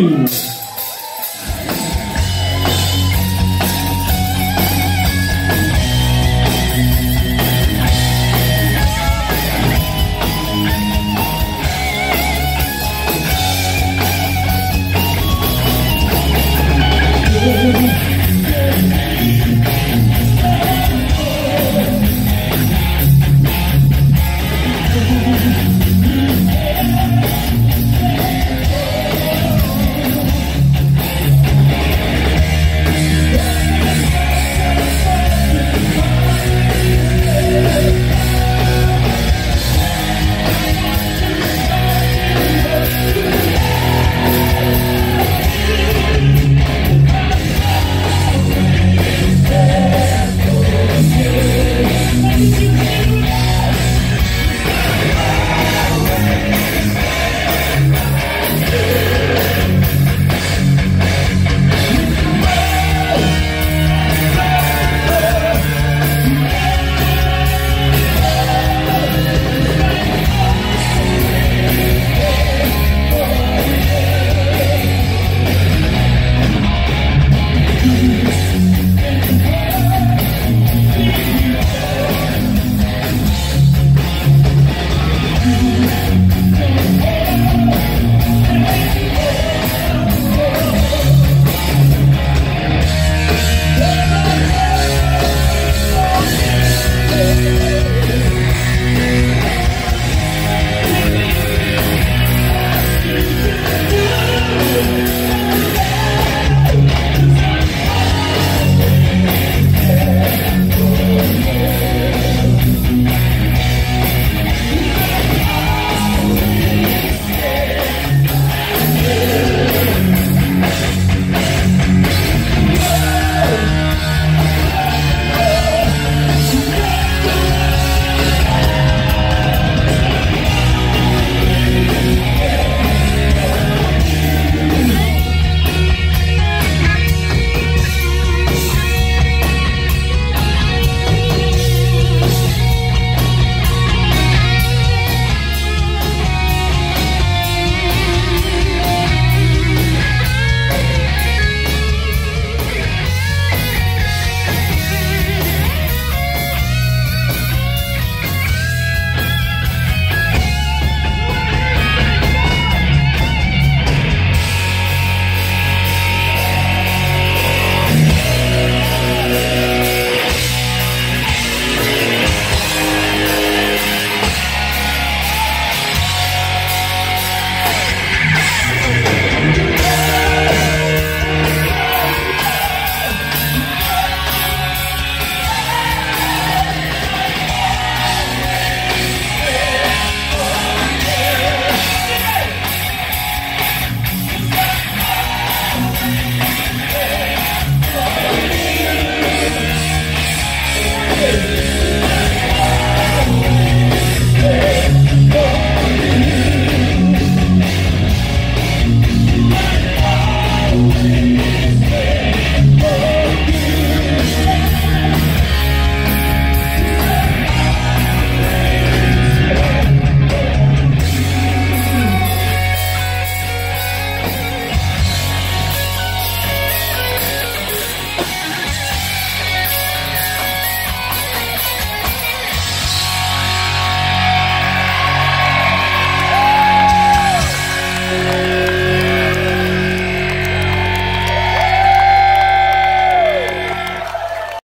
Hmm.